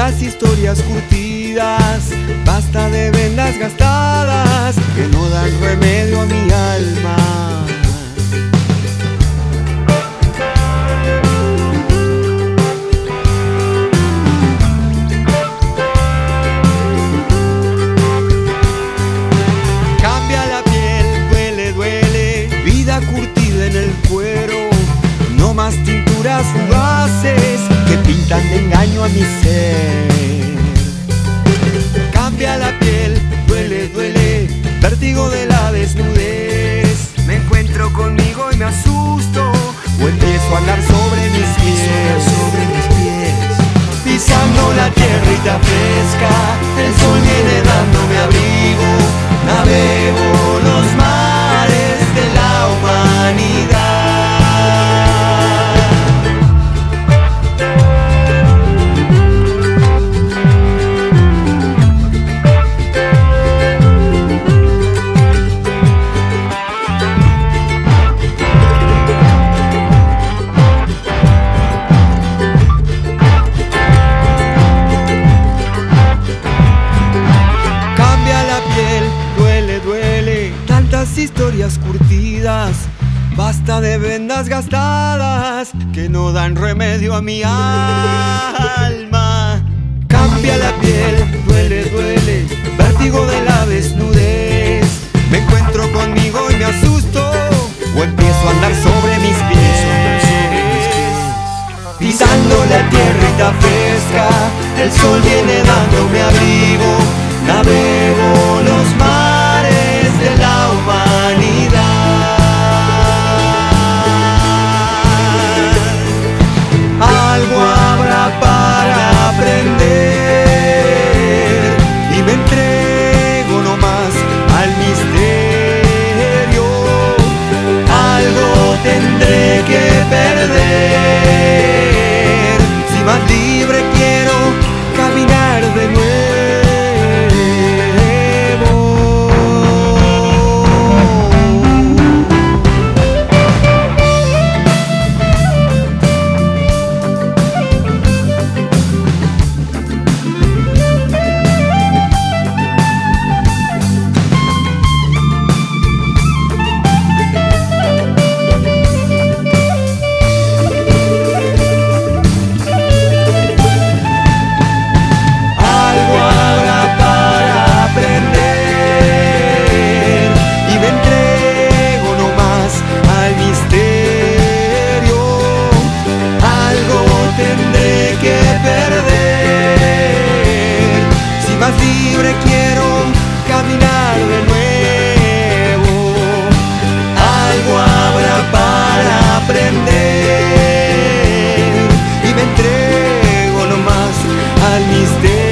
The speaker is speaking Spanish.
tantas historias curtidas, basta de vendas gastadas que no dan remedio a mi alma. Cambia la piel, duele, duele, vida curtida en el cuero, no más tinturas fugaces de engaño a mi ser. Cambia la piel, duele, duele, vértigo de la desnudez. Me encuentro conmigo y me asusto, o empiezo a andar sobre mis pies. Sobre mis pies. Pisando la tierrita fresca, el historias curtidas. Basta de vendas gastadas que no dan remedio a mi alma. Cambia la piel, duele, duele, vértigo de la desnudez. Me encuentro conmigo y me asusto, o empiezo a andar sobre mis pies. Pisando la tierrita fresca, el sol viene dándome abrigo, navego los al misterio.